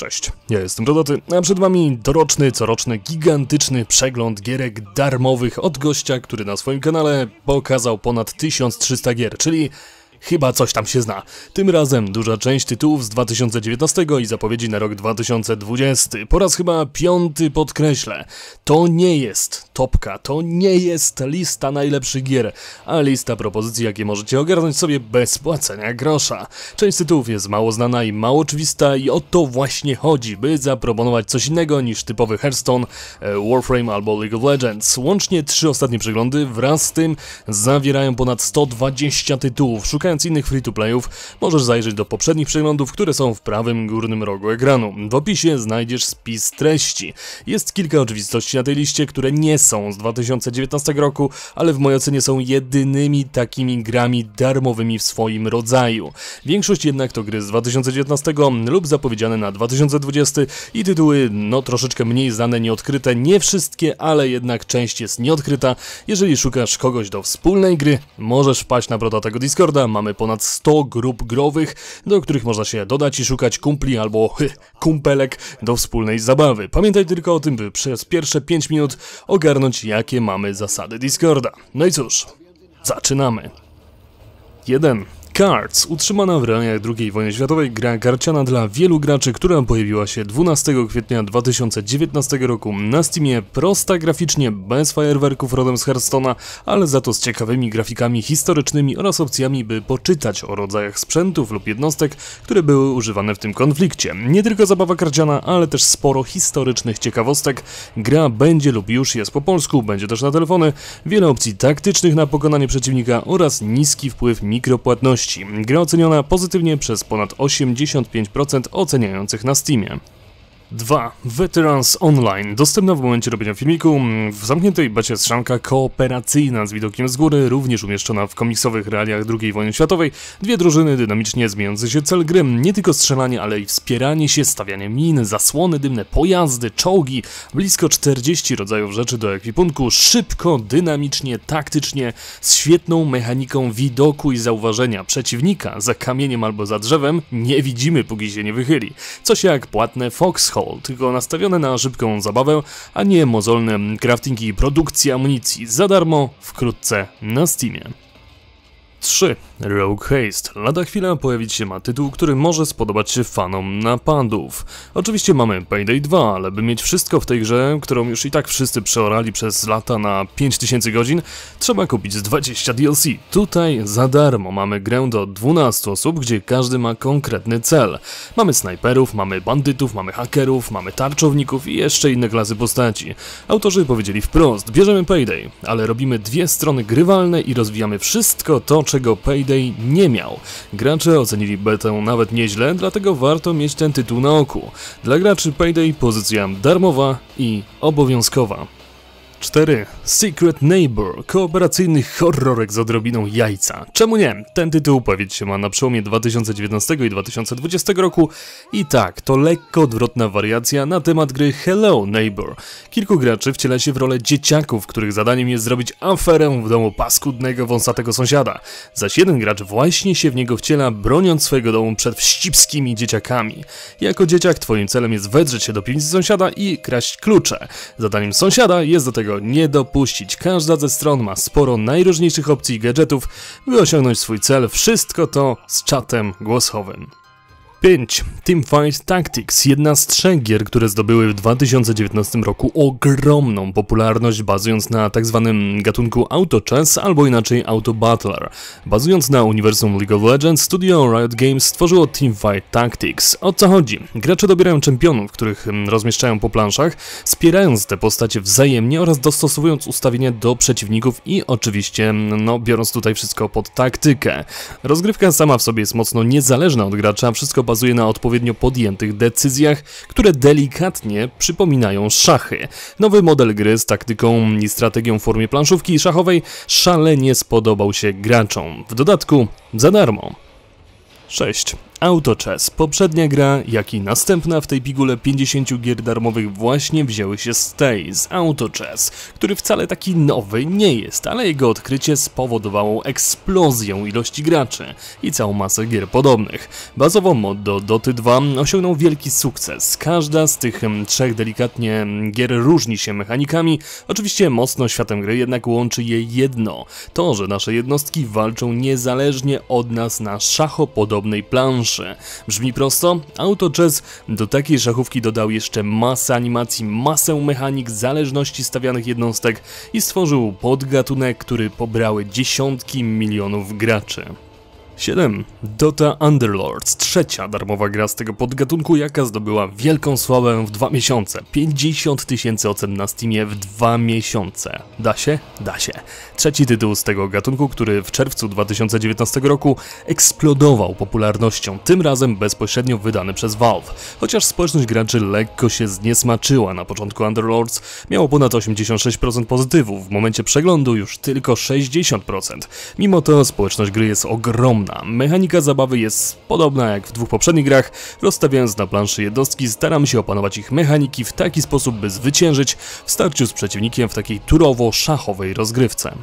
Cześć, ja jestem Rodoty, a przed wami doroczny, coroczny, gigantyczny przegląd gierek darmowych od gościa, który na swoim kanale pokazał ponad 1300 gier, czyli Chyba coś tam się zna. Tym razem duża część tytułów z 2019 i zapowiedzi na rok 2020. Po raz chyba piąty podkreślę. To nie jest topka, to nie jest lista najlepszych gier, a lista propozycji, jakie możecie ogarnąć sobie bez płacenia grosza. Część tytułów jest mało znana i mało oczywista i o to właśnie chodzi, by zaproponować coś innego niż typowy Hearthstone, e, Warframe albo League of Legends. Łącznie trzy ostatnie przeglądy wraz z tym zawierają ponad 120 tytułów. Szukając Szukając innych free-to-playów, możesz zajrzeć do poprzednich przeglądów, które są w prawym górnym rogu ekranu. W opisie znajdziesz spis treści. Jest kilka oczywistości na tej liście, które nie są z 2019 roku, ale w mojej ocenie są jedynymi takimi grami darmowymi w swoim rodzaju. Większość jednak to gry z 2019 lub zapowiedziane na 2020 i tytuły no troszeczkę mniej znane, nieodkryte. Nie wszystkie, ale jednak część jest nieodkryta. Jeżeli szukasz kogoś do wspólnej gry, możesz wpaść na brota tego Discorda, mamy ponad 100 grup growych, do których można się dodać i szukać kumpli albo kumpelek do wspólnej zabawy. Pamiętaj tylko o tym, by przez pierwsze 5 minut ogarnąć jakie mamy zasady Discorda. No i cóż, zaczynamy. 1. Cards, utrzymana w realiach II wojny światowej gra karciana dla wielu graczy, która pojawiła się 12 kwietnia 2019 roku na Steamie, prosta graficznie, bez fajerwerków rodem z Hearthstone'a, ale za to z ciekawymi grafikami historycznymi oraz opcjami, by poczytać o rodzajach sprzętów lub jednostek, które były używane w tym konflikcie. Nie tylko zabawa karciana, ale też sporo historycznych ciekawostek. Gra będzie lub już jest po polsku, będzie też na telefony, wiele opcji taktycznych na pokonanie przeciwnika oraz niski wpływ mikropłatności. Gra oceniona pozytywnie przez ponad 85% oceniających na Steamie. 2. Veterans Online. Dostępna w momencie robienia filmiku. W zamkniętej becie strzałka kooperacyjna z widokiem z góry, również umieszczona w komiksowych realiach II wojny światowej. Dwie drużyny, dynamicznie zmieniające się cel gry. Nie tylko strzelanie, ale i wspieranie się, stawianie min, zasłony dymne, pojazdy, czołgi. Blisko 40 rodzajów rzeczy do ekwipunku. Szybko, dynamicznie, taktycznie, z świetną mechaniką widoku i zauważenia przeciwnika za kamieniem albo za drzewem. Nie widzimy, póki się nie wychyli. Coś jak płatne Foxhole tylko nastawione na szybką zabawę, a nie mozolne crafting i produkcja amunicji za darmo wkrótce na Steamie. 3. Rogue Haste. Lada chwila pojawić się ma tytuł, który może spodobać się fanom napadów. Oczywiście mamy Payday 2, ale by mieć wszystko w tej grze, którą już i tak wszyscy przeorali przez lata na 5000 godzin, trzeba kupić z 20 DLC. Tutaj za darmo mamy grę do 12 osób, gdzie każdy ma konkretny cel. Mamy snajperów, mamy bandytów, mamy hakerów, mamy tarczowników i jeszcze inne klasy postaci. Autorzy powiedzieli wprost, bierzemy Payday, ale robimy dwie strony grywalne i rozwijamy wszystko to, czego Payday nie miał. Gracze ocenili betę nawet nieźle, dlatego warto mieć ten tytuł na oku. Dla graczy Payday pozycja darmowa i obowiązkowa. 4. Secret Neighbor, kooperacyjny horrorek z odrobiną jajca. Czemu nie? Ten tytuł pojawić się ma na przełomie 2019 i 2020 roku i tak, to lekko odwrotna wariacja na temat gry Hello Neighbor. Kilku graczy wciela się w rolę dzieciaków, których zadaniem jest zrobić aferę w domu paskudnego, wąsatego sąsiada. Zaś jeden gracz właśnie się w niego wciela, broniąc swojego domu przed wścibskimi dzieciakami. Jako dzieciak twoim celem jest wedrzeć się do piwnicy sąsiada i kraść klucze. Zadaniem sąsiada jest do tego tego nie dopuścić. Każda ze stron ma sporo najróżniejszych opcji i gadżetów, by osiągnąć swój cel. Wszystko to z czatem głosowym. 5. Teamfight Tactics, jedna z trzech gier, które zdobyły w 2019 roku ogromną popularność, bazując na tzw. Tak gatunku auto chess albo inaczej auto battler. Bazując na uniwersum League of Legends, studio Riot Games stworzyło Teamfight Tactics. O co chodzi? Gracze dobierają czempionów, których mm, rozmieszczają po planszach, wspierając te postacie wzajemnie oraz dostosowując ustawienia do przeciwników i oczywiście, mm, no biorąc tutaj wszystko pod taktykę. Rozgrywka sama w sobie jest mocno niezależna od gracza, wszystko bazuje na odpowiednio podjętych decyzjach, które delikatnie przypominają szachy. Nowy model gry z taktyką i strategią w formie planszówki szachowej szalenie spodobał się graczom. W dodatku za darmo. 6. Auto Chess, poprzednia gra, jak i następna w tej pigule 50 gier darmowych właśnie wzięły się z tej, z Auto Chess, który wcale taki nowy nie jest, ale jego odkrycie spowodowało eksplozję ilości graczy i całą masę gier podobnych. Bazowo mod do Doty 2 osiągnął wielki sukces. Każda z tych trzech delikatnie gier różni się mechanikami, oczywiście mocno światem gry, jednak łączy je jedno. To, że nasze jednostki walczą niezależnie od nas na szachopodobnej planszy. Brzmi prosto? Auto Chess do takiej szachówki dodał jeszcze masę animacji, masę mechanik, zależności stawianych jednostek i stworzył podgatunek, który pobrały dziesiątki milionów graczy. 7. Dota Underlords, trzecia darmowa gra z tego podgatunku, jaka zdobyła wielką sławę w dwa miesiące. 50 tysięcy ocen na Steamie w dwa miesiące. Da się? Da się. Trzeci tytuł z tego gatunku, który w czerwcu 2019 roku eksplodował popularnością, tym razem bezpośrednio wydany przez Valve. Chociaż społeczność graczy lekko się zniesmaczyła na początku Underlords, miało ponad 86% pozytywów, w momencie przeglądu już tylko 60%. Mimo to społeczność gry jest ogromna, Mechanika zabawy jest podobna jak w dwóch poprzednich grach. Rozstawiając na planszy jednostki, staramy się opanować ich mechaniki w taki sposób, by zwyciężyć w starciu z przeciwnikiem w takiej turowo-szachowej rozgrywce.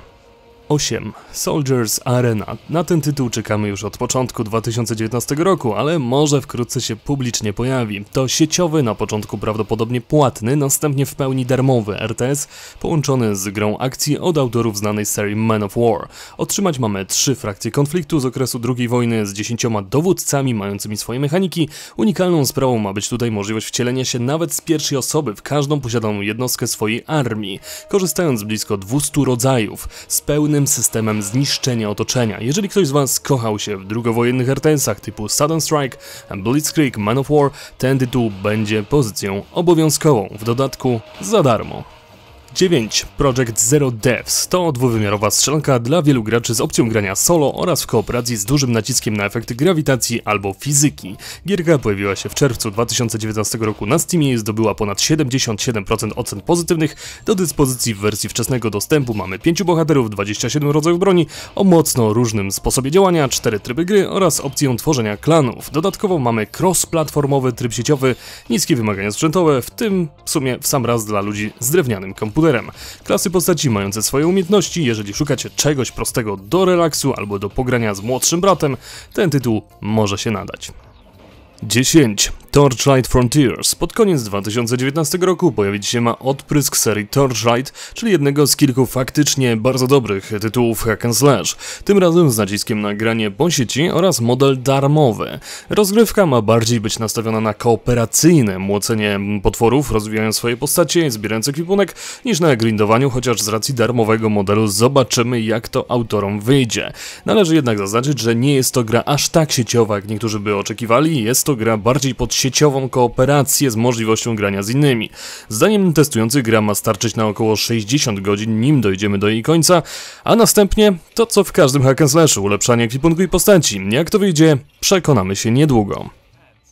8. Soldiers Arena. Na ten tytuł czekamy już od początku 2019 roku, ale może wkrótce się publicznie pojawi. To sieciowy, na początku prawdopodobnie płatny, następnie w pełni darmowy RTS, połączony z grą akcji od autorów znanej serii Man of War. Otrzymać mamy trzy frakcje konfliktu z okresu II wojny z dziesięcioma dowódcami mającymi swoje mechaniki. Unikalną sprawą ma być tutaj możliwość wcielenia się nawet z pierwszej osoby w każdą posiadaną jednostkę swojej armii, korzystając z blisko 200 rodzajów, z pełnym systemem zniszczenia otoczenia. Jeżeli ktoś z Was kochał się w drugowojennych RTS-ach typu Sudden Strike, Blitzkrieg, Man of War, ten tytuł będzie pozycją obowiązkową, w dodatku za darmo. 9. Project Zero Devs to dwuwymiarowa strzelanka dla wielu graczy z opcją grania solo oraz w kooperacji z dużym naciskiem na efekty grawitacji albo fizyki. Gierka pojawiła się w czerwcu 2019 roku na Steamie i zdobyła ponad 77% ocen pozytywnych. Do dyspozycji w wersji wczesnego dostępu mamy 5 bohaterów, 27 rodzajów broni o mocno różnym sposobie działania, 4 tryby gry oraz opcję tworzenia klanów. Dodatkowo mamy cross-platformowy tryb sieciowy, niskie wymagania sprzętowe, w tym w sumie w sam raz dla ludzi z drewnianym komputerem Klasy postaci mające swoje umiejętności, jeżeli szukacie czegoś prostego do relaksu albo do pogrania z młodszym bratem, ten tytuł może się nadać. 10. Torchlight Frontiers. Pod koniec 2019 roku pojawić się ma odprysk serii Torchlight, czyli jednego z kilku faktycznie bardzo dobrych tytułów hack and slash, tym razem z naciskiem na granie po sieci oraz model darmowy. Rozgrywka ma bardziej być nastawiona na kooperacyjne młocenie potworów, rozwijając swoje postacie, zbierając ekwipunek, niż na grindowaniu, chociaż z racji darmowego modelu zobaczymy jak to autorom wyjdzie. Należy jednak zaznaczyć, że nie jest to gra aż tak sieciowa, jak niektórzy by oczekiwali, jest to gra bardziej pod sieciową kooperację z możliwością grania z innymi. Zdaniem testujących gra ma starczyć na około 60 godzin, nim dojdziemy do jej końca, a następnie to co w każdym hack and slashu, ulepszanie ekwipunku i postaci. Jak to wyjdzie, przekonamy się niedługo.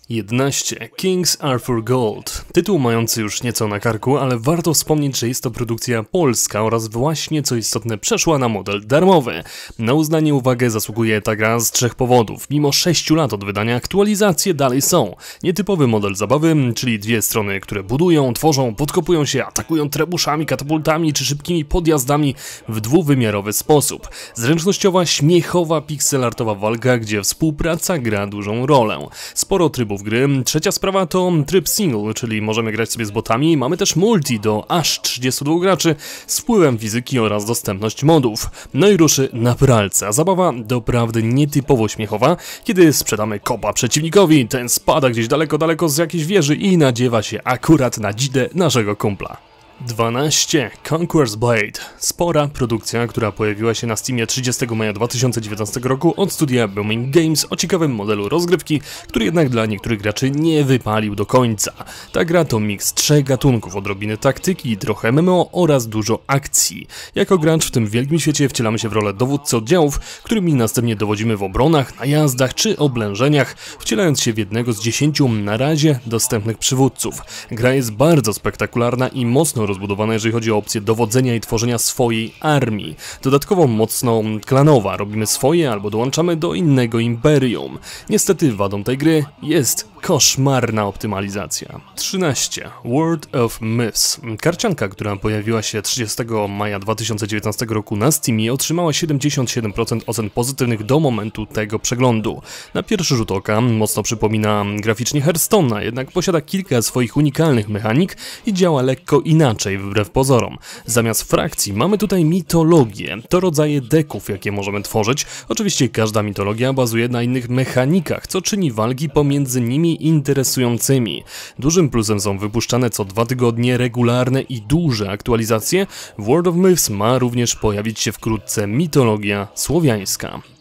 11. Kings Arthur Gold. Tytuł mający już nieco na karku, ale warto wspomnieć, że jest to produkcja polska oraz właśnie, co istotne, przeszła na model darmowy. Na uznanie uwagę zasługuje ta gra z trzech powodów. Mimo 6 lat od wydania aktualizacje dalej są. Nietypowy model zabawy, czyli dwie strony, które budują, tworzą, podkopują się, atakują trebuszami, katapultami czy szybkimi podjazdami w dwuwymiarowy sposób. Zręcznościowa, śmiechowa, pixelartowa walka, gdzie współpraca gra dużą rolę. Sporo trybów trybów gry. Trzecia sprawa to tryb single, czyli możemy grać sobie z botami. Mamy też multi do aż 32 graczy z wpływem fizyki oraz dostępność modów. No i ruszy na pralce, a zabawa doprawdy nietypowo śmiechowa, kiedy sprzedamy kopa przeciwnikowi, ten spada gdzieś daleko, daleko z jakiejś wieży i nadziewa się akurat na dzidę naszego kumpla. 12. Conqueror's Blade. Spora produkcja, która pojawiła się na Steamie 30 maja 2019 roku od studia Booming Games o ciekawym modelu rozgrywki, który jednak dla niektórych graczy nie wypalił do końca. Ta gra to miks trzech gatunków, odrobiny taktyki, trochę MMO oraz dużo akcji. Jako gracz w tym wielkim świecie wcielamy się w rolę dowódcy oddziałów, którymi następnie dowodzimy w obronach, najazdach czy oblężeniach, wcielając się w jednego z dziesięciu na razie dostępnych przywódców. Gra jest bardzo spektakularna i mocno rozbudowana, jeżeli chodzi o opcję dowodzenia i tworzenia swojej armii. Dodatkowo mocno klanowa, robimy swoje albo dołączamy do innego imperium. Niestety wadą tej gry jest koszmarna optymalizacja. 13. World of Myths. Karcianka, która pojawiła się 30 maja 2019 roku na Steamie otrzymała 77% ocen pozytywnych do momentu tego przeglądu. Na pierwszy rzut oka mocno przypomina graficznie Hearthstone'a, jednak posiada kilka swoich unikalnych mechanik i działa lekko inaczej wbrew pozorom. Zamiast frakcji mamy tutaj mitologię. To rodzaje deków, jakie możemy tworzyć. Oczywiście każda mitologia bazuje na innych mechanikach, co czyni walki pomiędzy nimi interesującymi. Dużym plusem są wypuszczane co dwa tygodnie regularne i duże aktualizacje. W World of Myths ma również pojawić się wkrótce mitologia słowiańska.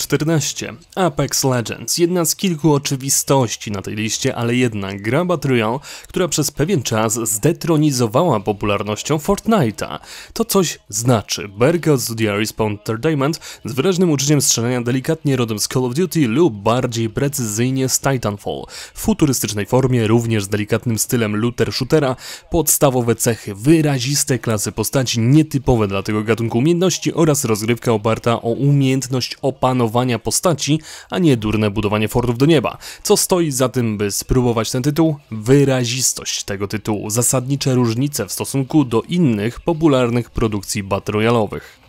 14. Apex Legends. Jedna z kilku oczywistości na tej liście, ale jednak gra Battle która przez pewien czas zdetronizowała popularnością Fortnite'a. To coś znaczy. Berka od studia Respawn Entertainment z wyraźnym uczuciem strzelania delikatnie rodem z Call of Duty lub bardziej precyzyjnie z Titanfall. W futurystycznej formie, również z delikatnym stylem looter-shootera, podstawowe cechy, wyraziste klasy postaci, nietypowe dla tego gatunku umiejętności oraz rozgrywka oparta o umiejętność opanowania budowania postaci, a nie durne budowanie fortów do nieba. Co stoi za tym, by spróbować ten tytuł? Wyrazistość tego tytułu, zasadnicze różnice w stosunku do innych popularnych produkcji battle royalowych.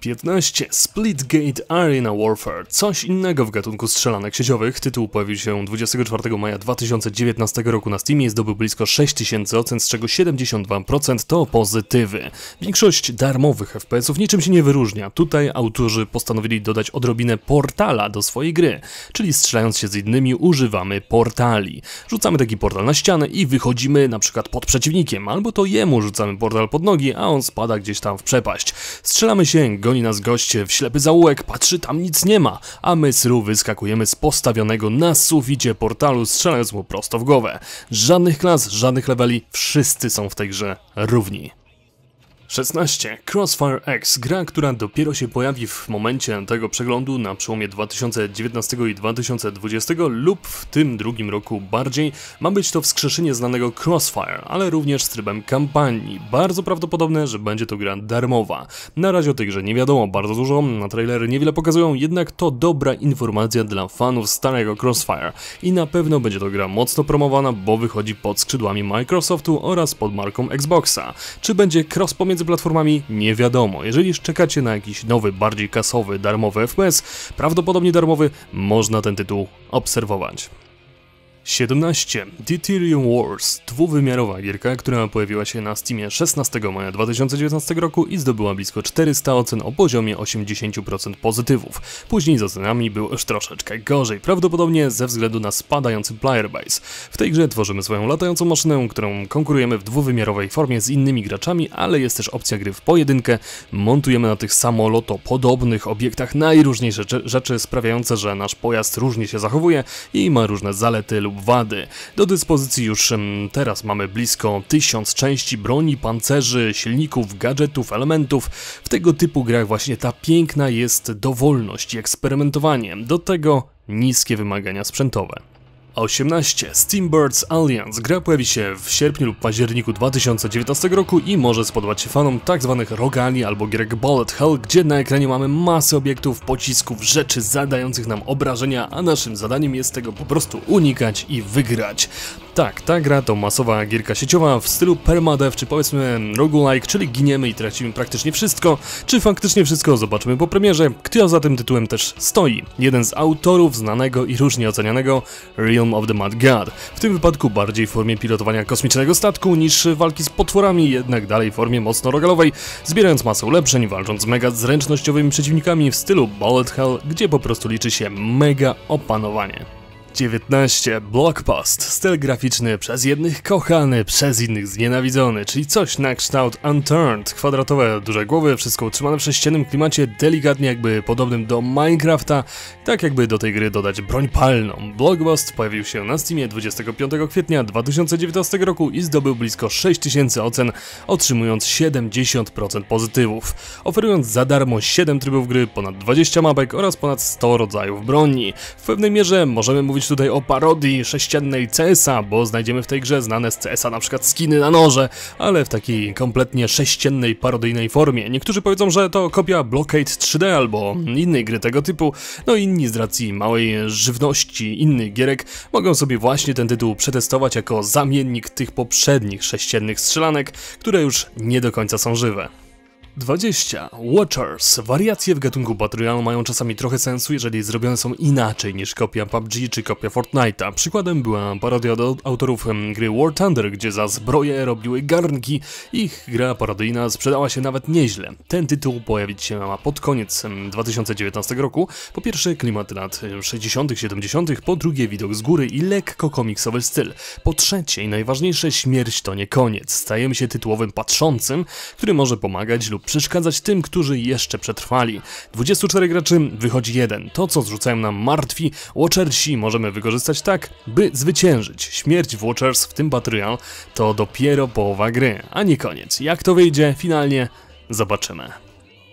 15. Splitgate Arena Warfare. Coś innego w gatunku strzelanek sieciowych. Tytuł pojawił się 24 maja 2019 roku na Steamie i zdobył blisko 6000 ocen, z czego 72% to pozytywy. Większość darmowych FPS-ów niczym się nie wyróżnia. Tutaj autorzy postanowili dodać odrobinę portala do swojej gry, czyli strzelając się z innymi używamy portali. Rzucamy taki portal na ścianę i wychodzimy na przykład pod przeciwnikiem, albo to jemu rzucamy portal pod nogi, a on spada gdzieś tam w przepaść. Strzelamy się, Goni nas goście w ślepy zaułek, patrzy tam nic nie ma, a my sru wyskakujemy z postawionego na suficie portalu, strzelając mu prosto w głowę. Żadnych klas, żadnych leveli, wszyscy są w tej grze równi. 16. Crossfire X, gra, która dopiero się pojawi w momencie tego przeglądu na przełomie 2019 i 2020 lub w tym drugim roku bardziej, ma być to wskrzeszenie znanego Crossfire, ale również z trybem kampanii. Bardzo prawdopodobne, że będzie to gra darmowa. Na razie o tej grze nie wiadomo bardzo dużo, na trailery niewiele pokazują, jednak to dobra informacja dla fanów starego Crossfire i na pewno będzie to gra mocno promowana, bo wychodzi pod skrzydłami Microsoftu oraz pod marką Xboxa. Czy będzie cross pomiędzy między platformami nie wiadomo. Jeżeli czekacie na jakiś nowy, bardziej kasowy, darmowy FPS, prawdopodobnie darmowy, można ten tytuł obserwować. 17. Deuterium Wars, dwuwymiarowa gierka, która pojawiła się na Steamie 16 maja 2019 roku i zdobyła blisko 400 ocen o poziomie 80% pozytywów. Później z ocenami był już troszeczkę gorzej, prawdopodobnie ze względu na spadający player base. W tej grze tworzymy swoją latającą maszynę, którą konkurujemy w dwuwymiarowej formie z innymi graczami, ale jest też opcja gry w pojedynkę. Montujemy na tych samolotopodobnych obiektach najróżniejsze rzeczy sprawiające, że nasz pojazd różnie się zachowuje i ma różne zalety lub wady. Do dyspozycji już teraz mamy blisko tysiąc części broni, pancerzy, silników, gadżetów, elementów. W tego typu grach właśnie ta piękna jest dowolność i eksperymentowanie. Do tego niskie wymagania sprzętowe. 18. Steambirds Alliance. Gra pojawi się w sierpniu lub październiku 2019 roku i może spodobać się fanom tzw. Tak rogali albo gierek Bullet Hell, gdzie na ekranie mamy masę obiektów, pocisków, rzeczy zadających nam obrażenia, a naszym zadaniem jest tego po prostu unikać i wygrać. Tak, ta gra to masowa gierka sieciowa w stylu permadev, czy powiedzmy roguelike, czyli giniemy i tracimy praktycznie wszystko, czy faktycznie wszystko zobaczymy po premierze, kto za tym tytułem też stoi. Jeden z autorów znanego i różnie ocenianego Realm of the Mad God. W tym wypadku bardziej w formie pilotowania kosmicznego statku niż walki z potworami, jednak dalej w formie mocno rogalowej, zbierając masę ulepszeń, walcząc mega zręcznościowymi przeciwnikami w stylu Bullet Hell, gdzie po prostu liczy się mega opanowanie. 19. Blockpost. Styl graficzny przez jednych kochany, przez innych znienawidzony, czyli coś na kształt Unturned. Kwadratowe, duże głowy, wszystko utrzymane w sześciennym klimacie, delikatnie jakby podobnym do Minecrafta, tak jakby do tej gry dodać broń palną. Blockpost pojawił się na Steamie 25 kwietnia 2019 roku i zdobył blisko 6000 ocen, otrzymując 70% pozytywów, oferując za darmo 7 trybów gry, ponad 20 mapek oraz ponad 100 rodzajów broni. W pewnej mierze możemy mówić mówić tutaj o parodii sześciennej CS-a, bo znajdziemy w tej grze znane z CS-a na przykład skiny na noże, ale w takiej kompletnie sześciennej, parodyjnej formie. Niektórzy powiedzą, że to kopia Blockade 3D albo innej gry tego typu, no inni z racji małej żywności innych gierek mogą sobie właśnie ten tytuł przetestować jako zamiennik tych poprzednich sześciennych strzelanek, które już nie do końca są żywe. 20. Watchers. Wariacje w gatunku Royale mają czasami trochę sensu, jeżeli zrobione są inaczej niż kopia PUBG czy kopia Fortnite'a. Przykładem była parodia do autorów gry War Thunder, gdzie za zbroje robiły garnki. Ich gra parodyjna sprzedała się nawet nieźle. Ten tytuł pojawić się ma pod koniec 2019 roku. Po pierwsze klimat lat 60 70 po drugie widok z góry i lekko komiksowy styl. Po trzecie i najważniejsze śmierć to nie koniec. Stajemy się tytułowym patrzącym, który może pomagać lub przeszkadzać tym, którzy jeszcze przetrwali. 24 graczy wychodzi jeden. To, co zrzucają nam martwi, Watchersi możemy wykorzystać tak, by zwyciężyć. Śmierć Watchers, w tym Royale, to dopiero połowa gry, a nie koniec. Jak to wyjdzie finalnie, zobaczymy.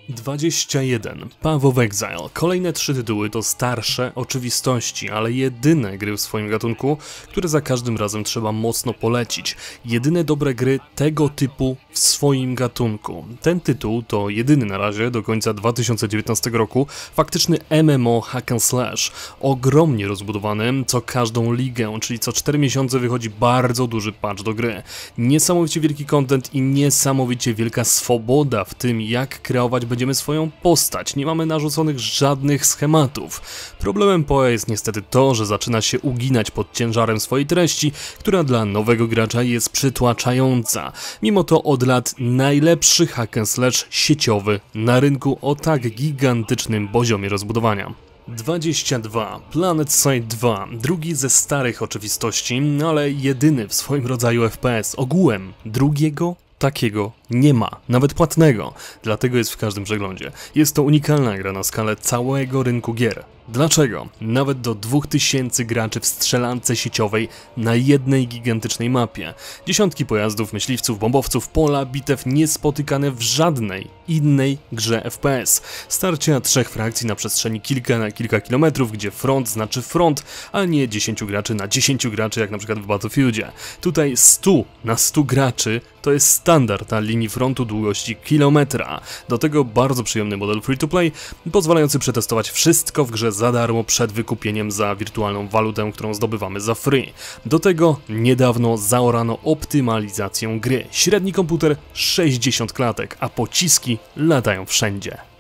21. Path of Exile. Kolejne trzy tytuły to starsze oczywistości, ale jedyne gry w swoim gatunku, które za każdym razem trzeba mocno polecić. Jedyne dobre gry tego typu w swoim gatunku. Ten tytuł to jedyny na razie do końca 2019 roku faktyczny MMO hack and slash. Ogromnie rozbudowany co każdą ligę, czyli co 4 miesiące wychodzi bardzo duży patch do gry. Niesamowicie wielki content i niesamowicie wielka swoboda w tym jak kreować będziemy swoją postać, nie mamy narzuconych żadnych schematów. Problemem PoE jest niestety to, że zaczyna się uginać pod ciężarem swojej treści, która dla nowego gracza jest przytłaczająca. Mimo to od lat najlepszy hack and slash sieciowy na rynku o tak gigantycznym poziomie rozbudowania. 22. Planet Side 2. Drugi ze starych oczywistości, ale jedyny w swoim rodzaju FPS. Ogółem drugiego takiego nie ma, nawet płatnego, dlatego jest w każdym przeglądzie. Jest to unikalna gra na skalę całego rynku gier. Dlaczego? Nawet do 2000 graczy w strzelance sieciowej na jednej gigantycznej mapie. Dziesiątki pojazdów, myśliwców, bombowców, pola, bitew niespotykane w żadnej innej grze FPS. Starcia trzech frakcji na przestrzeni kilka na kilka kilometrów, gdzie front znaczy front, a nie 10 graczy na 10 graczy, jak na przykład w Battlefieldzie. Tutaj 100 na 100 graczy to jest standard na linii frontu długości kilometra. Do tego bardzo przyjemny model free-to-play, pozwalający przetestować wszystko w grze za darmo przed wykupieniem za wirtualną walutę, którą zdobywamy za free. Do tego niedawno zaorano optymalizację gry. Średni komputer 60 klatek, a pociski latają wszędzie.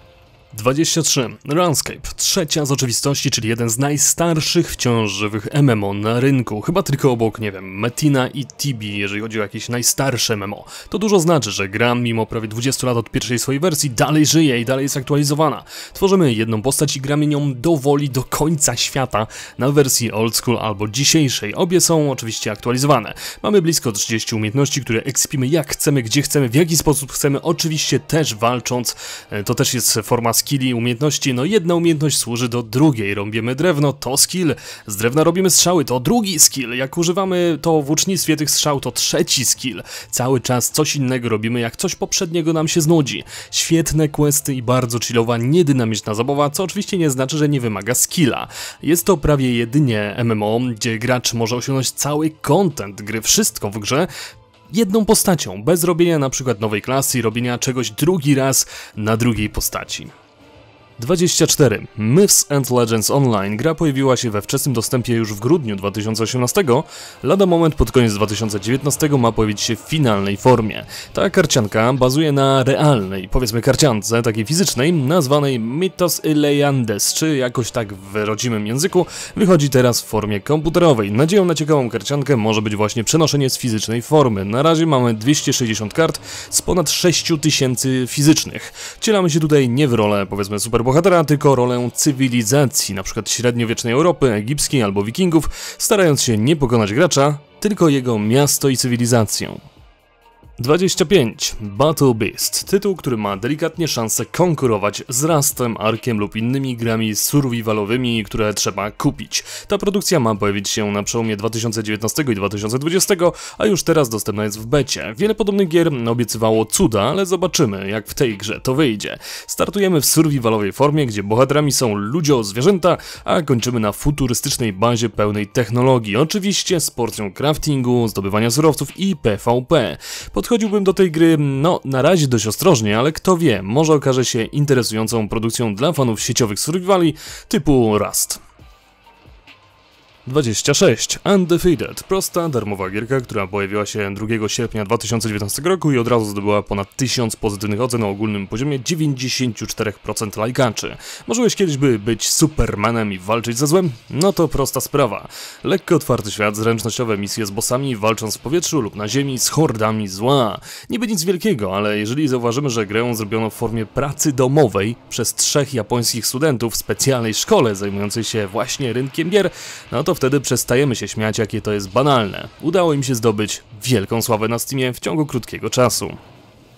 23. Runscape. Trzecia z oczywistości, czyli jeden z najstarszych wciąż żywych MMO na rynku. Chyba tylko obok, nie wiem, Metina i Tibi, jeżeli chodzi o jakieś najstarsze MMO. To dużo znaczy, że gra mimo prawie 20 lat od pierwszej swojej wersji dalej żyje i dalej jest aktualizowana. Tworzymy jedną postać i gramy nią dowoli do końca świata na wersji old school albo dzisiejszej. Obie są oczywiście aktualizowane. Mamy blisko 30 umiejętności, które ekspimy jak chcemy, gdzie chcemy, w jaki sposób chcemy, oczywiście też walcząc. E, to też jest forma skilli, umiejętności, no jedna umiejętność służy do drugiej. Robimy drewno, to skill. Z drewna robimy strzały, to drugi skill. Jak używamy to w łucznictwie tych strzał, to trzeci skill. Cały czas coś innego robimy, jak coś poprzedniego nam się znudzi. Świetne questy i bardzo chillowa, niedynamiczna zabawa, co oczywiście nie znaczy, że nie wymaga skilla. Jest to prawie jedynie MMO, gdzie gracz może osiągnąć cały content gry, wszystko w grze, jedną postacią, bez robienia na przykład nowej klasy i robienia czegoś drugi raz na drugiej postaci. 24. Myths and Legends Online. Gra pojawiła się we wczesnym dostępie już w grudniu 2018. Lada moment pod koniec 2019 ma pojawić się w finalnej formie. Ta karcianka bazuje na realnej, powiedzmy karciance, takiej fizycznej, nazwanej Mythos Ileandes, czy jakoś tak w rodzimym języku, wychodzi teraz w formie komputerowej. Nadzieją na ciekawą karciankę może być właśnie przenoszenie z fizycznej formy. Na razie mamy 260 kart z ponad 6000 fizycznych. Cielamy się tutaj nie w rolę, powiedzmy, super bohatera, tylko rolę cywilizacji, np. średniowiecznej Europy, egipskiej albo wikingów, starając się nie pokonać gracza, tylko jego miasto i cywilizację. 25. Battle Beast. Tytuł, który ma delikatnie szansę konkurować z Rastem, Arkiem lub innymi grami survivalowymi, które trzeba kupić. Ta produkcja ma pojawić się na przełomie 2019 i 2020, a już teraz dostępna jest w becie. Wiele podobnych gier obiecywało cuda, ale zobaczymy jak w tej grze to wyjdzie. Startujemy w survivalowej formie, gdzie bohaterami są ludzie-zwierzęta, a kończymy na futurystycznej bazie pełnej technologii. Oczywiście z porcją craftingu, zdobywania surowców i PvP. Pod Podchodziłbym do tej gry, no, na razie dość ostrożnie, ale kto wie, może okaże się interesującą produkcją dla fanów sieciowych survivali typu Rust. 26. Undefeated. Prosta, darmowa gierka, która pojawiła się 2 sierpnia 2019 roku i od razu zdobyła ponad 1000 pozytywnych ocen o ogólnym poziomie 94% lajkaczy. Możesz kiedyś by być Supermanem i walczyć ze złem? No to prosta sprawa. Lekko otwarty świat, zręcznościowe misje z bossami, walcząc w powietrzu lub na ziemi z hordami zła. Niby nic wielkiego, ale jeżeli zauważymy, że grę zrobiono w formie pracy domowej przez trzech japońskich studentów w specjalnej szkole zajmującej się właśnie rynkiem gier, no to wtedy przestajemy się śmiać, jakie to jest banalne. Udało im się zdobyć wielką sławę na Steamie w ciągu krótkiego czasu.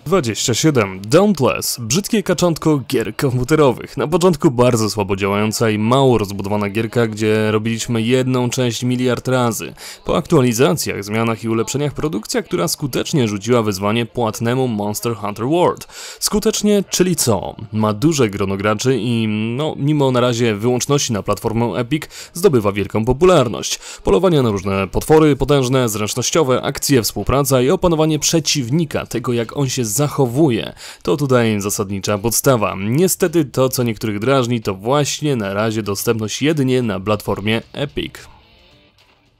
27. Dauntless. Brzydkie kaczątko gier komputerowych. Na początku bardzo słabo działająca i mało rozbudowana gierka, gdzie robiliśmy jedną część miliard razy. Po aktualizacjach, zmianach i ulepszeniach produkcja, która skutecznie rzuciła wyzwanie płatnemu Monster Hunter World. Skutecznie, czyli co? Ma duże grono graczy i, no, mimo na razie wyłączności na platformę Epic, zdobywa wielką popularność. Polowania na różne potwory potężne, zręcznościowe, akcje, współpraca i opanowanie przeciwnika, tego jak on się zachowuje. To tutaj zasadnicza podstawa. Niestety to, co niektórych drażni, to właśnie na razie dostępność jedynie na platformie Epic.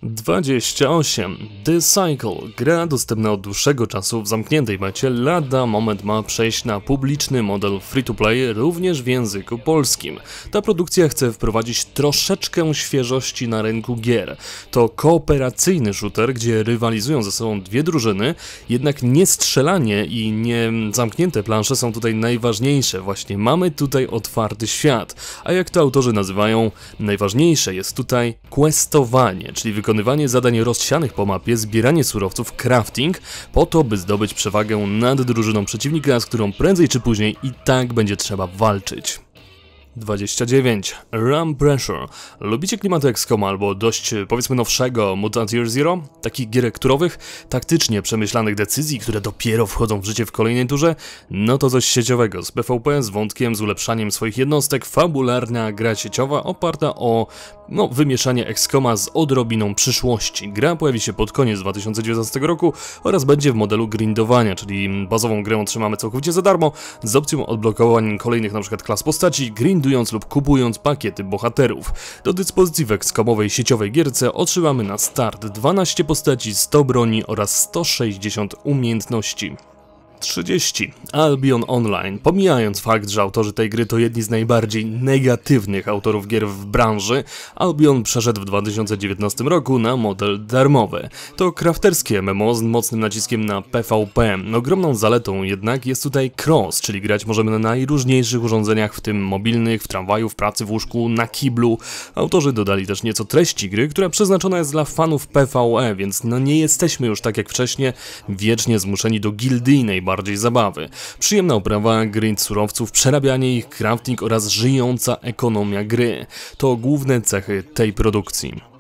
28. The Cycle. Gra dostępna od dłuższego czasu w zamkniętej becie, lada moment ma przejść na publiczny model free-to-play również w języku polskim. Ta produkcja chce wprowadzić troszeczkę świeżości na rynku gier. To kooperacyjny shooter, gdzie rywalizują ze sobą dwie drużyny, jednak nie strzelanie i nie zamknięte plansze są tutaj najważniejsze. Właśnie mamy tutaj otwarty świat, a jak to autorzy nazywają, najważniejsze jest tutaj questowanie, czyli wykonywanie zadań rozsianych po mapie, zbieranie surowców, crafting, po to by zdobyć przewagę nad drużyną przeciwnika, z którą prędzej czy później i tak będzie trzeba walczyć. 29. Ram Pressure. Lubicie klimaty XCOM albo dość powiedzmy nowszego Mutant Year Zero? Takich gierek turowych, taktycznie przemyślanych decyzji, które dopiero wchodzą w życie w kolejnej turze? No to coś sieciowego z PvP, z wątkiem, z ulepszaniem swoich jednostek, fabularna gra sieciowa oparta o no, wymieszanie XCOMa z odrobiną przyszłości. Gra pojawi się pod koniec 2019 roku oraz będzie w modelu grindowania, czyli bazową grę otrzymamy całkowicie za darmo z opcją odblokowania kolejnych np. klas postaci, grindu znajdując lub kupując pakiety bohaterów. Do dyspozycji w ekskomowej sieciowej gierce otrzymamy na start 12 postaci, 100 broni oraz 160 umiejętności. 30. Albion Online. Pomijając fakt, że autorzy tej gry to jedni z najbardziej negatywnych autorów gier w branży, Albion przeszedł w 2019 roku na model darmowy. To crafterskie MMO z mocnym naciskiem na PvP. Ogromną zaletą jednak jest tutaj cross, czyli grać możemy na najróżniejszych urządzeniach, w tym mobilnych, w tramwaju, w pracy, w łóżku, na kiblu. Autorzy dodali też nieco treści gry, która przeznaczona jest dla fanów PvE, więc no nie jesteśmy już tak jak wcześniej wiecznie zmuszeni do gildyjnej bardziej zabawy. Przyjemna oprawa, grind surowców, przerabianie ich, crafting oraz żyjąca ekonomia gry. To główne cechy tej produkcji.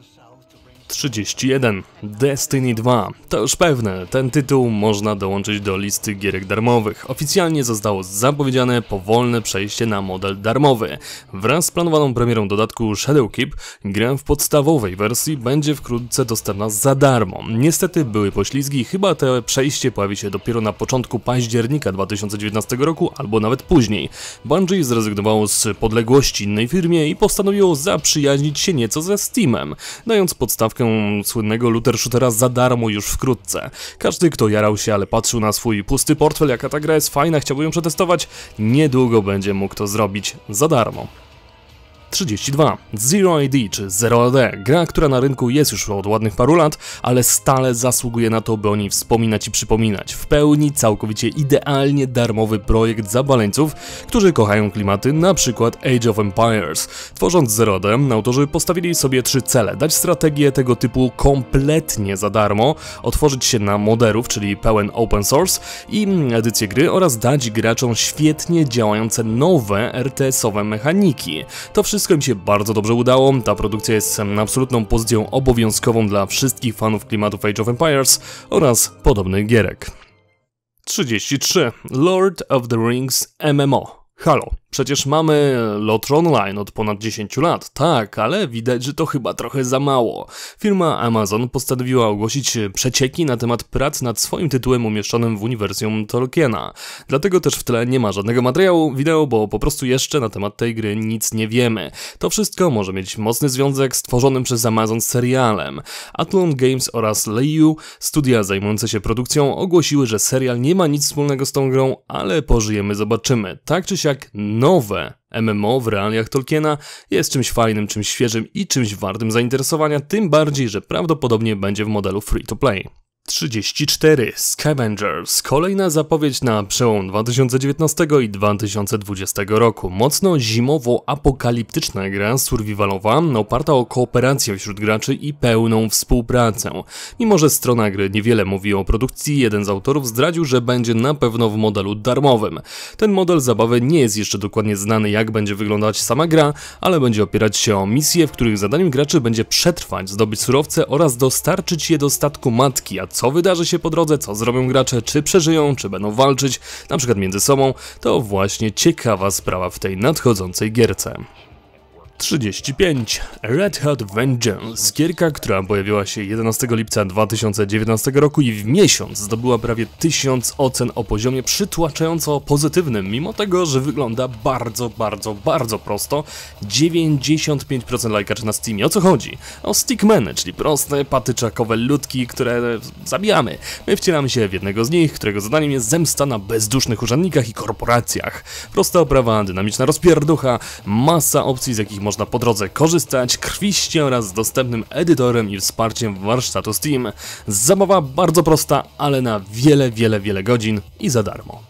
31. Destiny 2. To już pewne, ten tytuł można dołączyć do listy gierek darmowych. Oficjalnie zostało zapowiedziane powolne przejście na model darmowy. Wraz z planowaną premierą dodatku Shadowkeep, gra w podstawowej wersji będzie wkrótce dostępna za darmo. Niestety były poślizgi, chyba to przejście pojawi się dopiero na początku października 2019 roku, albo nawet później. Bungie zrezygnowało z podległości innej firmie i postanowiło zaprzyjaźnić się nieco ze Steamem, dając podstawkę słynnego looter shootera za darmo już wkrótce. Każdy, kto jarał się, ale patrzył na swój pusty portfel, jaka ta gra jest fajna, chciałby ją przetestować, niedługo będzie mógł to zrobić za darmo. 32. Zero ID czy Zero AD, gra, która na rynku jest już od ładnych paru lat, ale stale zasługuje na to, by o niej wspominać i przypominać. W pełni, całkowicie idealnie darmowy projekt zabaleńców, którzy kochają klimaty, na przykład Age of Empires. Tworząc Zero AD, autorzy postawili sobie trzy cele. Dać strategię tego typu kompletnie za darmo, otworzyć się na moderów, czyli pełen open source i edycję gry oraz dać graczom świetnie działające nowe RTS-owe mechaniki. To wszystko wszystko im się bardzo dobrze udało, ta produkcja jest absolutną pozycją obowiązkową dla wszystkich fanów klimatów Age of Empires oraz podobnych gierek. 33. Lord of the Rings MMO Halo. Przecież mamy Lotr Online od ponad 10 lat, tak, ale widać, że to chyba trochę za mało. Firma Amazon postanowiła ogłosić przecieki na temat prac nad swoim tytułem umieszczonym w uniwersum Tolkiena. Dlatego też w tle nie ma żadnego materiału wideo, bo po prostu jeszcze na temat tej gry nic nie wiemy. To wszystko może mieć mocny związek z tworzonym przez Amazon serialem. Athlon Games oraz Leiu, studia zajmujące się produkcją, ogłosiły, że serial nie ma nic wspólnego z tą grą, ale pożyjemy, zobaczymy. Tak czy siak, nowe MMO w realiach Tolkiena jest czymś fajnym, czymś świeżym i czymś wartym zainteresowania, tym bardziej, że prawdopodobnie będzie w modelu free to play. 34 Scavengers. Kolejna zapowiedź na przełom 2019 i 2020 roku. Mocno zimowo-apokaliptyczna gra survivalowa, oparta o kooperację wśród graczy i pełną współpracę. Mimo, że strona gry niewiele mówi o produkcji, jeden z autorów zdradził, że będzie na pewno w modelu darmowym. Ten model zabawy nie jest jeszcze dokładnie znany, jak będzie wyglądać sama gra, ale będzie opierać się o misje, w których zadaniem graczy będzie przetrwać, zdobyć surowce oraz dostarczyć je do statku matki, a co wydarzy się po drodze, co zrobią gracze, czy przeżyją, czy będą walczyć, na przykład między sobą, to właśnie ciekawa sprawa w tej nadchodzącej gierce. 35. Red Hot Vengeance, gierka, która pojawiła się 11 lipca 2019 roku i w miesiąc zdobyła prawie 1000 ocen o poziomie przytłaczająco pozytywnym, mimo tego, że wygląda bardzo, bardzo, bardzo prosto. 95% lajkaczy na Steamie. O co chodzi? O stickmeny, czyli proste, patyczakowe ludki, które zabijamy. My wcielamy się w jednego z nich, którego zadaniem jest zemsta na bezdusznych urzędnikach i korporacjach. Prosta oprawa, dynamiczna rozpierducha, masa opcji, z jakich można po drodze korzystać, krwiście oraz z dostępnym edytorem i wsparciem warsztatu Steam. Zabawa bardzo prosta, ale na wiele, wiele, wiele godzin i za darmo.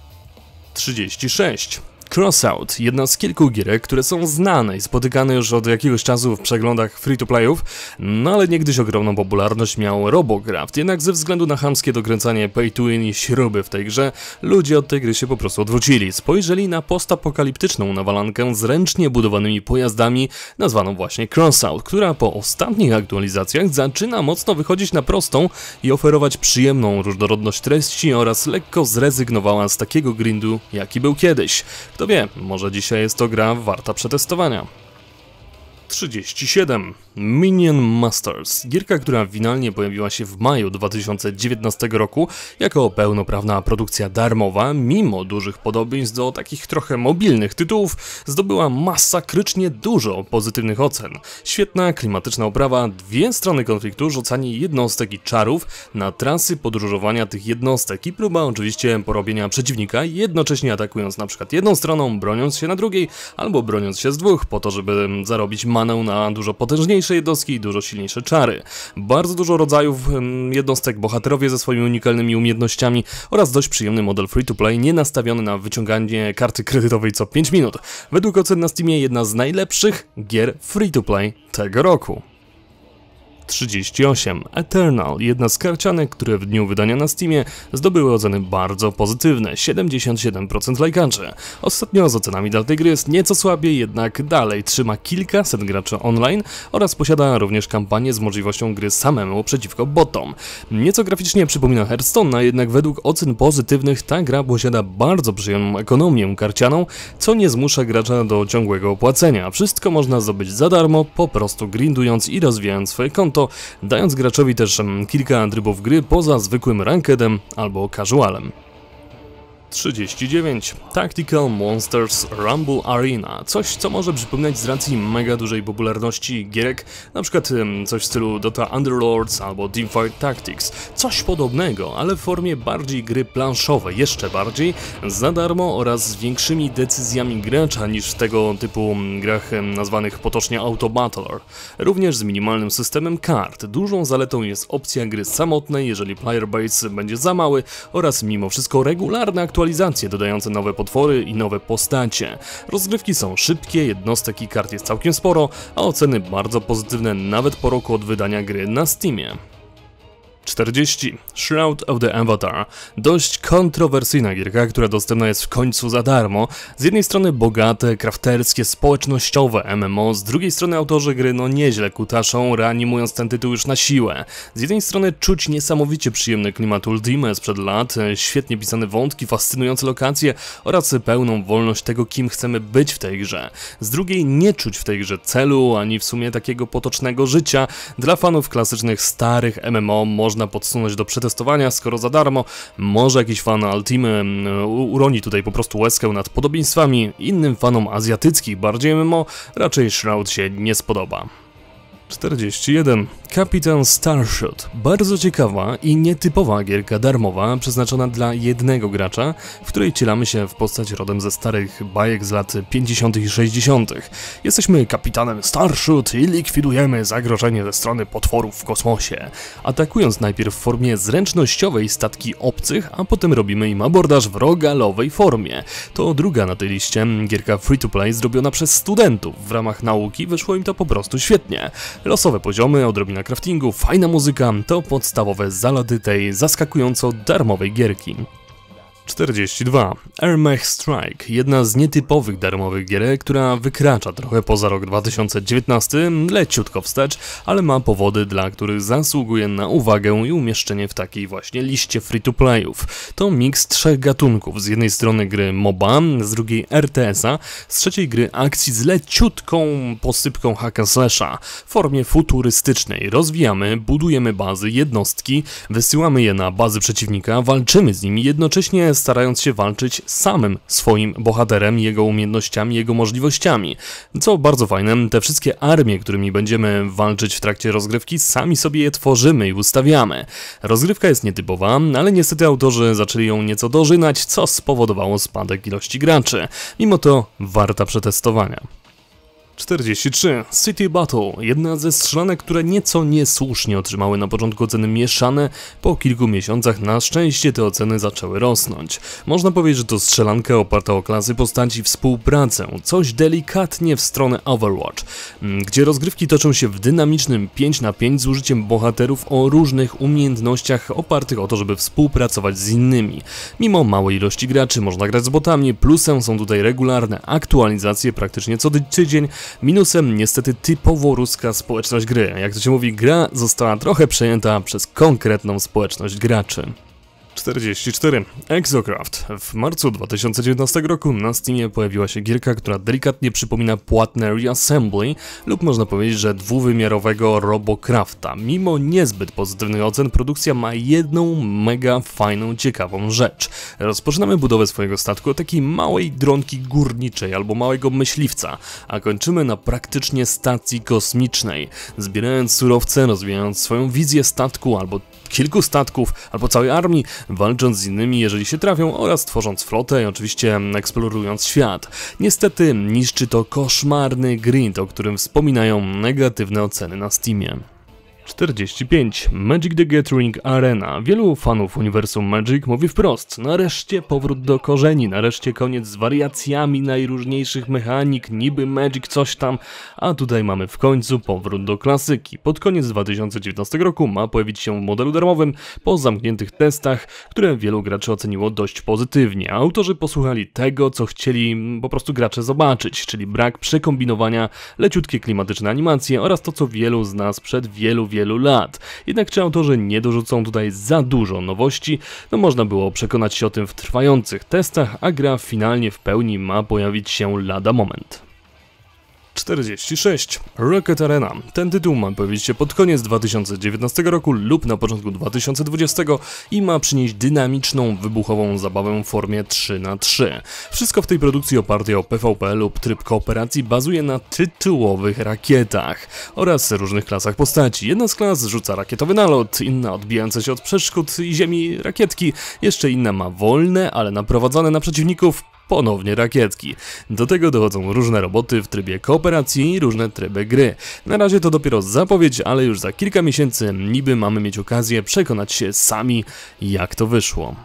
36. Crossout, jedna z kilku gierek, które są znane i spotykane już od jakiegoś czasu w przeglądach free-to-playów, no ale niegdyś ogromną popularność miał Robocraft, jednak ze względu na chamskie dokręcanie pay-to-win i śruby w tej grze, ludzie od tej gry się po prostu odwrócili. Spojrzeli na postapokaliptyczną nawalankę z ręcznie budowanymi pojazdami, nazwaną właśnie Crossout, która po ostatnich aktualizacjach zaczyna mocno wychodzić na prostą i oferować przyjemną różnorodność treści oraz lekko zrezygnowała z takiego grindu, jaki był kiedyś. Kto wie, może dzisiaj jest to gra warta przetestowania. 37. Minion Masters. Gierka, która finalnie pojawiła się w maju 2019 roku jako pełnoprawna produkcja darmowa, mimo dużych podobieństw do takich trochę mobilnych tytułów, zdobyła masakrycznie dużo pozytywnych ocen. Świetna, klimatyczna oprawa, dwie strony konfliktu, rzucanie jednostek i czarów na trasy podróżowania tych jednostek i próba oczywiście porobienia przeciwnika, jednocześnie atakując na przykład jedną stroną, broniąc się na drugiej, albo broniąc się z dwóch, po to, żeby zarobić manę na dużo potężniejsze jednostki i dużo silniejsze czary. Bardzo dużo rodzajów jednostek, bohaterowie ze swoimi unikalnymi umiejętnościami oraz dość przyjemny model free-to-play, nie nastawiony na wyciąganie karty kredytowej co 5 minut. Według ocen na Steamie jedna z najlepszych gier free-to-play tego roku. 38. Eternal, jedna z karcianek, które w dniu wydania na Steamie zdobyły oceny bardzo pozytywne, 77% lajkaczy. Ostatnio z ocenami dla tej gry jest nieco słabiej, jednak dalej trzyma kilkaset graczy online oraz posiada również kampanię z możliwością gry samemu przeciwko botom. Nieco graficznie przypomina Hearthstone'a, jednak według ocen pozytywnych ta gra posiada bardzo przyjemną ekonomię karcianą, co nie zmusza gracza do ciągłego opłacenia. Wszystko można zdobyć za darmo, po prostu grindując i rozwijając swoje konto konto, dając graczowi też kilka trybów gry poza zwykłym rankedem albo casualem. 39. Tactical Monsters Rumble Arena. Coś, co może przypominać z racji mega dużej popularności gierek, na przykład coś w stylu Dota Underlords albo Teamfight Tactics. Coś podobnego, ale w formie bardziej gry planszowej, jeszcze bardziej, za darmo oraz z większymi decyzjami gracza niż w tego typu grach nazwanych potocznie Auto Battler. Również z minimalnym systemem kart. Dużą zaletą jest opcja gry samotnej, jeżeli player base będzie za mały oraz mimo wszystko regularna aktualizacje dodające nowe potwory i nowe postacie. Rozgrywki są szybkie, jednostek i kart jest całkiem sporo, a oceny bardzo pozytywne nawet po roku od wydania gry na Steamie. 40. Shroud of the Avatar. Dość kontrowersyjna gierka, która dostępna jest w końcu za darmo. Z jednej strony bogate, crafterskie, społecznościowe MMO, z drugiej strony autorzy gry no nieźle kutaszą, reanimując ten tytuł już na siłę. Z jednej strony czuć niesamowicie przyjemny klimat Ultima sprzed lat, świetnie pisane wątki, fascynujące lokacje oraz pełną wolność tego, kim chcemy być w tej grze. Z drugiej nie czuć w tej grze celu, ani w sumie takiego potocznego życia. Dla fanów klasycznych starych MMO można można podsunąć do przetestowania, skoro za darmo. Może jakiś fan Ultimy mm, uroni tutaj po prostu łezkę nad podobieństwami, innym fanom azjatyckich bardziej MMO raczej Shroud się nie spodoba. 41. Kapitan Starshot. Bardzo ciekawa i nietypowa gierka darmowa, przeznaczona dla jednego gracza, w której cielamy się w postać rodem ze starych bajek z lat 50. i 60. Jesteśmy kapitanem Starshot i likwidujemy zagrożenie ze strony potworów w kosmosie, atakując najpierw w formie zręcznościowej statki obcych, a potem robimy im abordaż w rogalowej formie. To druga na tej liście gierka free-to-play zrobiona przez studentów. W ramach nauki wyszło im to po prostu świetnie. Losowe poziomy, odrobina craftingu, fajna muzyka to podstawowe zalady tej zaskakująco darmowej gierki. 42. Airmech Strike, jedna z nietypowych darmowych gier, która wykracza trochę poza rok 2019, leciutko wstecz, ale ma powody, dla których zasługuje na uwagę i umieszczenie w takiej właśnie liście free-to-playów. To miks trzech gatunków, z jednej strony gry MOBA, z drugiej RTS-a, z trzeciej gry akcji z leciutką posypką hacka slasha w formie futurystycznej. Rozwijamy, budujemy bazy, jednostki, wysyłamy je na bazy przeciwnika, walczymy z nimi, jednocześnie starając się walczyć samym swoim bohaterem, jego umiejętnościami, jego możliwościami. Co bardzo fajne, te wszystkie armie, którymi będziemy walczyć w trakcie rozgrywki, sami sobie je tworzymy i ustawiamy. Rozgrywka jest nietypowa, ale niestety autorzy zaczęli ją nieco dożynać, co spowodowało spadek ilości graczy. Mimo to warta przetestowania. 43. City Battle, jedna ze strzelanek, które nieco niesłusznie otrzymały na początku oceny mieszane, po kilku miesiącach na szczęście te oceny zaczęły rosnąć. Można powiedzieć, że to strzelanka oparta o klasy postaci współpracę, coś delikatnie w stronę Overwatch, mm, gdzie rozgrywki toczą się w dynamicznym 5 na 5 z użyciem bohaterów o różnych umiejętnościach opartych o to, żeby współpracować z innymi. Mimo małej ilości graczy można grać z botami, plusem są tutaj regularne aktualizacje praktycznie co tydzień, Minusem niestety typowo ruska społeczność gry. Jak to się mówi, gra została trochę przejęta przez konkretną społeczność graczy. 44. Exocraft. W marcu 2019 roku na Steamie pojawiła się gierka, która delikatnie przypomina płatne reassembly lub można powiedzieć, że dwuwymiarowego Robocrafta. Mimo niezbyt pozytywnych ocen, produkcja ma jedną mega fajną, ciekawą rzecz. Rozpoczynamy budowę swojego statku od takiej małej dronki górniczej albo małego myśliwca, a kończymy na praktycznie stacji kosmicznej, zbierając surowce, rozwijając swoją wizję statku albo kilku statków albo całej armii, walcząc z innymi, jeżeli się trafią, oraz tworząc flotę i oczywiście eksplorując świat. Niestety niszczy to koszmarny grind, o którym wspominają negatywne oceny na Steamie. 45. Magic the Gathering Arena. Wielu fanów uniwersum Magic mówi wprost, nareszcie powrót do korzeni, nareszcie koniec z wariacjami najróżniejszych mechanik, niby Magic coś tam, a tutaj mamy w końcu powrót do klasyki. Pod koniec 2019 roku ma pojawić się w modelu darmowym po zamkniętych testach, które wielu graczy oceniło dość pozytywnie. Autorzy posłuchali tego, co chcieli po prostu gracze zobaczyć, czyli brak przekombinowania, leciutkie klimatyczne animacje oraz to, co wielu z nas przed wielu, wielu lat. Jednak czy autorzy nie dorzucą tutaj za dużo nowości? No można było przekonać się o tym w trwających testach, a gra finalnie w pełni ma pojawić się lada moment. 46. Rocket Arena. Ten tytuł ma pojawić się pod koniec 2019 roku lub na początku 2020 i ma przynieść dynamiczną, wybuchową zabawę w formie 3 na 3 Wszystko w tej produkcji opartej o PvP lub tryb kooperacji bazuje na tytułowych rakietach oraz różnych klasach postaci. Jedna z klas rzuca rakietowy nalot, inna odbijające się od przeszkód i ziemi rakietki, jeszcze inna ma wolne, ale naprowadzone na przeciwników ponownie rakietki. Do tego dochodzą różne roboty w trybie kooperacji i różne tryby gry. Na razie to dopiero zapowiedź, ale już za kilka miesięcy niby mamy mieć okazję przekonać się sami, jak to wyszło.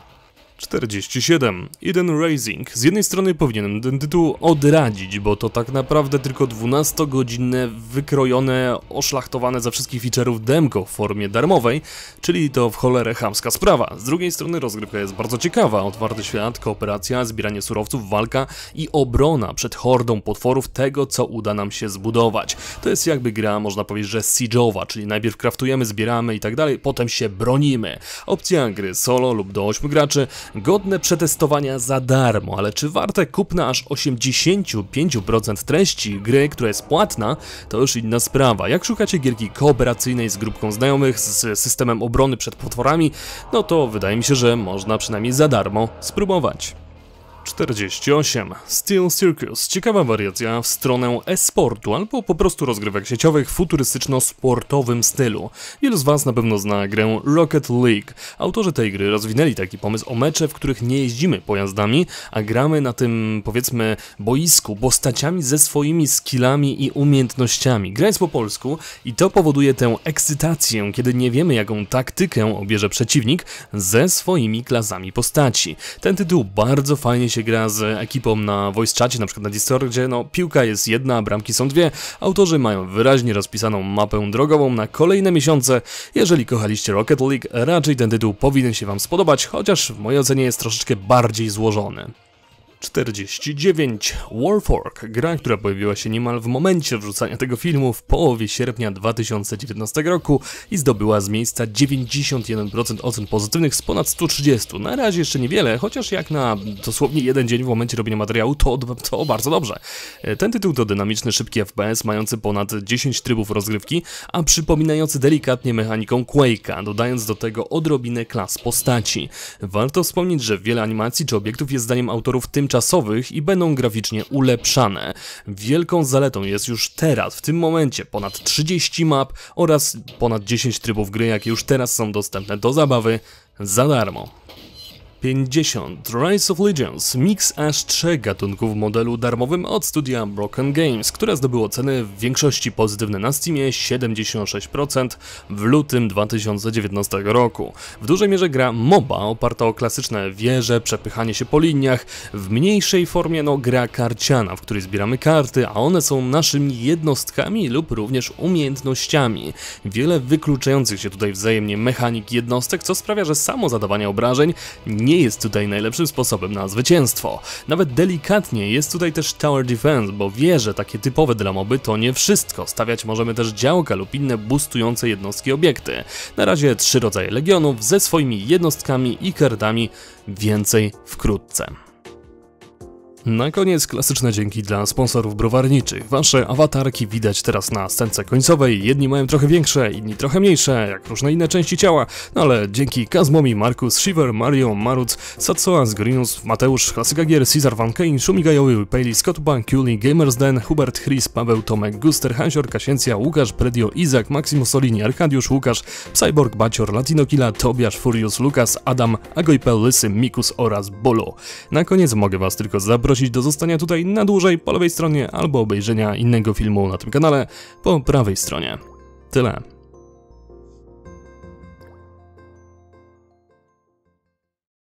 47. Eden Racing. Z jednej strony powinienem ten tytuł odradzić, bo to tak naprawdę tylko 12-godzinne, wykrojone, oszlachtowane ze wszystkich feature'ów demko w formie darmowej, czyli to w cholerę chamska sprawa. Z drugiej strony rozgrywka jest bardzo ciekawa, otwarty świat, kooperacja, zbieranie surowców, walka i obrona przed hordą potworów tego, co uda nam się zbudować. To jest jakby gra, można powiedzieć, że siege'owa, czyli najpierw kraftujemy, zbieramy i tak dalej, potem się bronimy. Opcja gry solo lub do 8 graczy, godne przetestowania za darmo, ale czy warte kupna aż 85% treści gry, która jest płatna, to już inna sprawa. Jak szukacie gierki kooperacyjnej z grupką znajomych, z systemem obrony przed potworami, no to wydaje mi się, że można przynajmniej za darmo spróbować. 48. Steel Circus. Ciekawa wariacja w stronę e-sportu albo po prostu rozgrywek sieciowych w futurystyczno-sportowym stylu. Wielu z Was na pewno zna grę Rocket League. Autorzy tej gry rozwinęli taki pomysł o mecze, w których nie jeździmy pojazdami, a gramy na tym, powiedzmy, boisku postaciami ze swoimi skillami i umiejętnościami. Gra jest po polsku i to powoduje tę ekscytację, kiedy nie wiemy jaką taktykę obierze przeciwnik ze swoimi klasami postaci. Ten tytuł bardzo fajnie się gra z ekipą na voice na przykład na Discordzie, no piłka jest jedna, bramki są dwie. Autorzy mają wyraźnie rozpisaną mapę drogową na kolejne miesiące. Jeżeli kochaliście Rocket League, raczej ten tytuł powinien się Wam spodobać, chociaż w mojej ocenie jest troszeczkę bardziej złożony. 49 Warfork, gra, która pojawiła się niemal w momencie wrzucania tego filmu w połowie sierpnia 2019 roku i zdobyła z miejsca 91% ocen pozytywnych z ponad 130. Na razie jeszcze niewiele, chociaż jak na dosłownie jeden dzień w momencie robienia materiału to, to bardzo dobrze. Ten tytuł to dynamiczny, szybki FPS mający ponad 10 trybów rozgrywki, a przypominający delikatnie mechaniką Quake'a, dodając do tego odrobinę klas postaci. Warto wspomnieć, że wiele animacji czy obiektów jest zdaniem autorów tym tymczasowych i będą graficznie ulepszane. Wielką zaletą jest już teraz, w tym momencie, ponad 30 map oraz ponad 10 trybów gry, jakie już teraz są dostępne do zabawy za darmo. 50 Rise of Legends, miks aż trzech gatunków w modelu darmowym od studia Broken Games, które zdobyło ceny w większości pozytywne na Steamie 76% w lutym 2019 roku. W dużej mierze gra MOBA oparta o klasyczne wieże, przepychanie się po liniach, w mniejszej formie no gra karciana, w której zbieramy karty, a one są naszymi jednostkami lub również umiejętnościami. Wiele wykluczających się tutaj wzajemnie mechanik jednostek, co sprawia, że samo zadawanie obrażeń nie nie jest tutaj najlepszym sposobem na zwycięstwo. Nawet delikatnie jest tutaj też Tower Defense, bo wie, że takie typowe dla moby to nie wszystko. Stawiać możemy też działka lub inne boostujące jednostki obiekty. Na razie trzy rodzaje legionów ze swoimi jednostkami i kartami, więcej wkrótce. Na koniec klasyczne dzięki dla sponsorów browarniczych. Wasze awatarki widać teraz na scence końcowej. Jedni mają trochę większe, inni trochę mniejsze, jak różne inne części ciała. No ale dzięki Kazmomi, Markus, Shiver, Mario, Maruc, Satsoas, Grinus, Mateusz, Klasyka Gier, Cesar Van Kane, Szumigajowy, Pejli, Scott Bank, Kuli, Gamers Den, Hubert Chris, Paweł, Tomek, Guster, Hansior, Kasiencja, Łukasz, Predio, Izak, Maksimo Solini, Arkadiusz, Łukasz, Cyborg, Bacior, Latino Killa, Tobiasz, Furious, Lukas, Adam, Agojpel, Lysy, Mikus oraz Bolo. Na koniec mogę was tylko zaprosić zaprosić do zostania tutaj na dłużej po lewej stronie albo obejrzenia innego filmu na tym kanale po prawej stronie. Tyle.